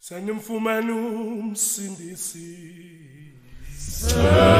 sanimfumana umsindisi. Sen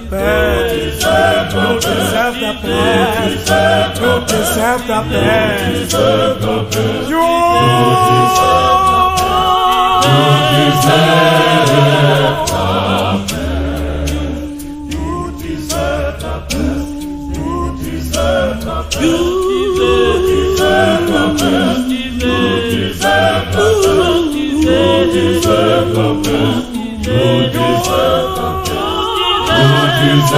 the best. You deserve the best. You deserve the best. You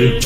You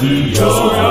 singala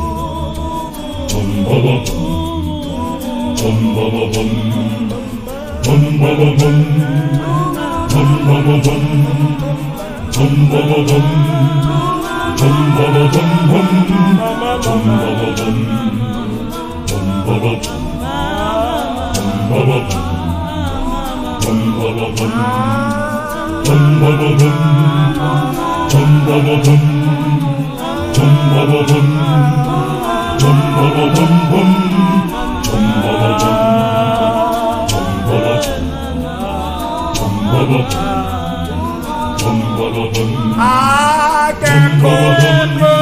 전바바밤, 전바바밤, 전바바밤, 전바바밤, 전바바밤, 전바바밤, 전바바밤, 전바바밤, 전바바밤, 전바바밤, 전바바밤, 전바바밤, 전바바밤, I can remember.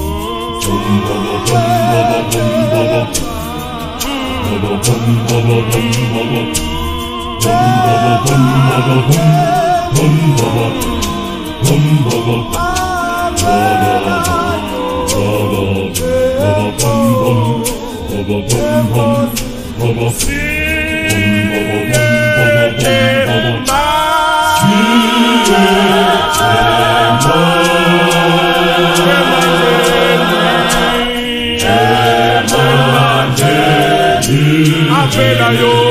Spirit, Spirit, 죄나요.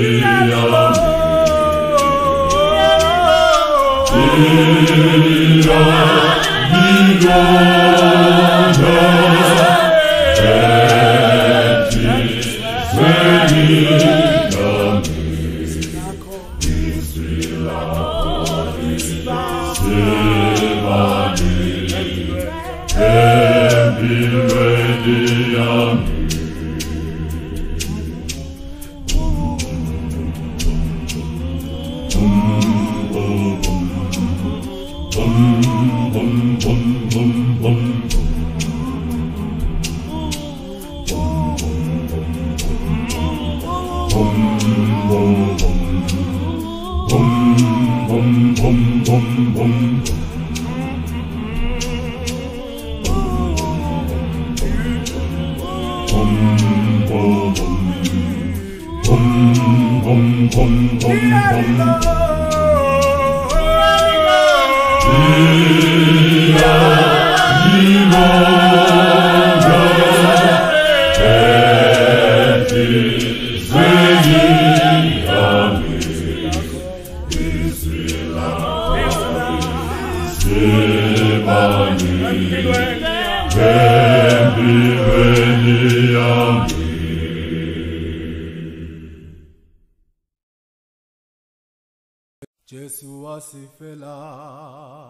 Dira, dira, dira. 啊。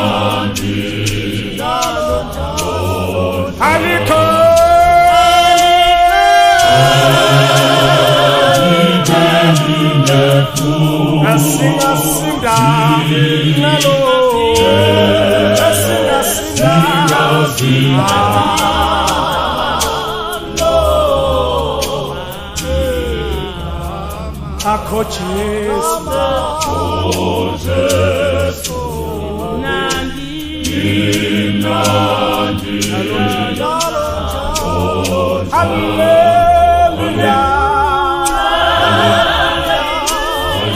asingasinga ngalo asingasinga akho jesu imnandi imnandi Hallelujah.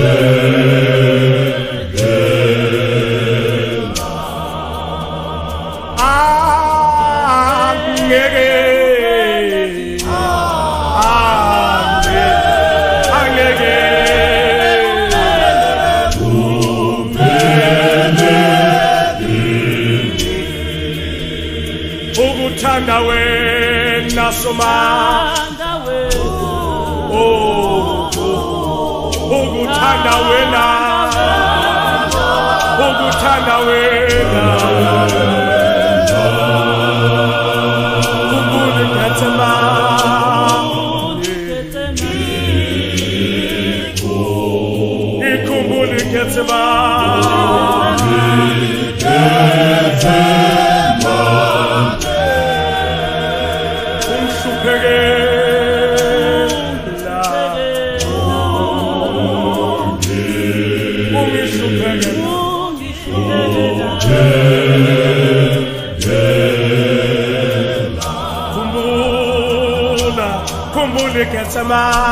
Senhor. Khumbula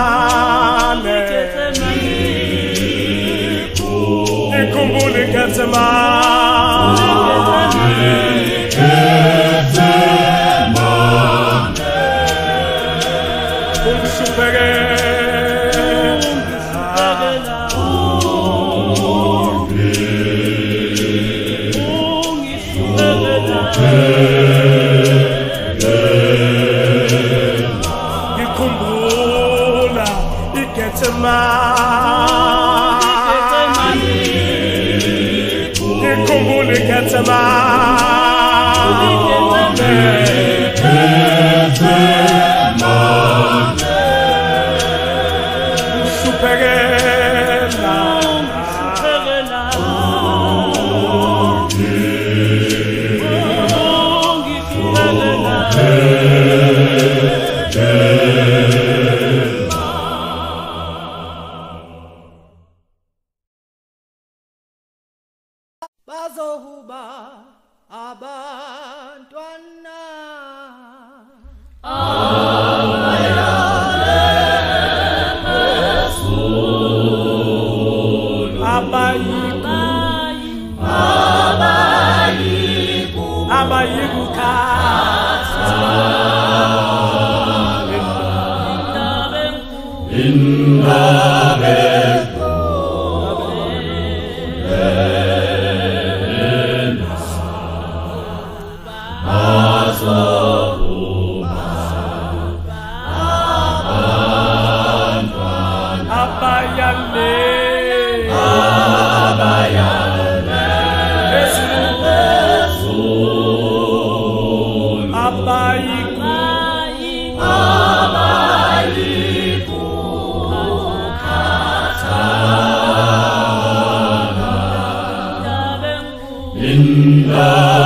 sebesobethi